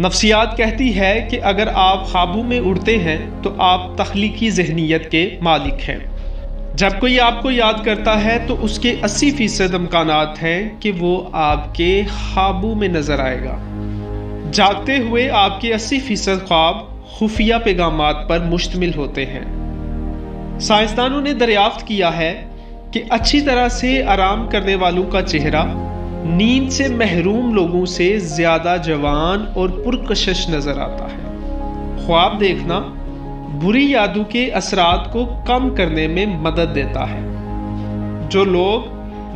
नफ्सियात कहती है कि अगर आप ख्वाबों में उड़ते हैं तो आप तख्लीकी जहनीत के मालिक हैं। जब कोई आपको याद करता है तो उसके 80 फ़ीसद अमकान हैं कि वो आपके ख्वाबों में नज़र आएगा। जागते हुए आपके 80 फ़ीसद ख्वाब खुफिया पैगाम पर मुश्तमिल होते हैं। साइंसदानों ने दरियाफ्त किया है कि अच्छी तरह से आराम करने वालों का चेहरा नींद से महरूम लोगों से ज़्यादा जवान और पुरकशिश नज़र आता है। ख्वाब देखना बुरी यादों के असरात को कम करने में मदद देता है। जो लोग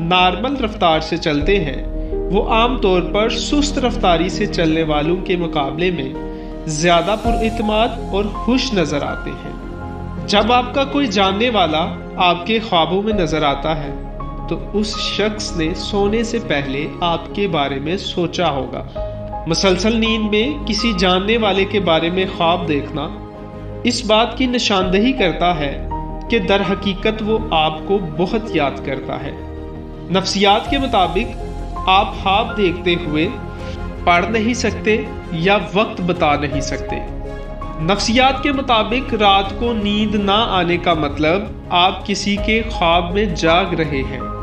नॉर्मल रफ्तार से चलते हैं, वो आमतौर पर सुस्त रफ्तारी से चलने वालों के मुकाबले में ज़्यादा पुरमाद और खुश नज़र आते हैं। जब आपका कोई जानने वाला आपके ख्वाबों में नज़र आता है तो उस शख्स ने सोने से पहले आपके बारे में सोचा होगा। मसलसल नींद में किसी जानने वाले के बारे में ख्वाब देखना इस बात की निशानदही करता है कि दर हकीकत वो आपको बहुत याद करता है। नफ्सियात के मुताबिक आप ख्वाब देखते हुए पढ़ नहीं सकते या वक्त बता नहीं सकते। नफ्सियात के मुताबिक रात को नींद ना आने का मतलब आप किसी के ख्वाब में जाग रहे हैं।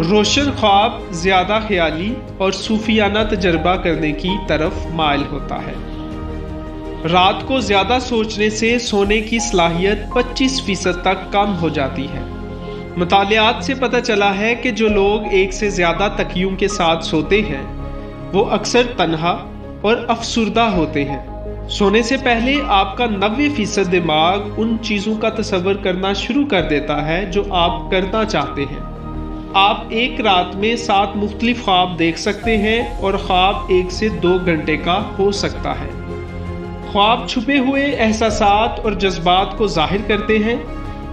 रोशन ख्वाब ज़्यादा ख्याली और सूफियाना तजर्बा करने की तरफ़ मायल होता है। रात को ज़्यादा सोचने से सोने की सलाहियत 25 फ़ीसद तक कम हो जाती है। मतालियात से पता चला है कि जो लोग एक से ज़्यादा तकियों के साथ सोते हैं, वो अक्सर तनहा और अफसरदा होते हैं। सोने से पहले आपका नबे फ़ीसद दिमाग उन चीज़ों का तस्वर करना शुरू कर देता है जो आप करना चाहते हैं। आप एक रात में सात मुख्तलिफ़ ख्वाब देख सकते हैं और ख्वाब एक से दो घंटे का हो सकता है। ख्वाब छुपे हुए एहसास और जज्बात को ज़ाहिर करते हैं,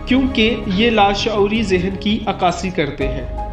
क्योंकि ये लाशरी जहन की अक्सी करते हैं।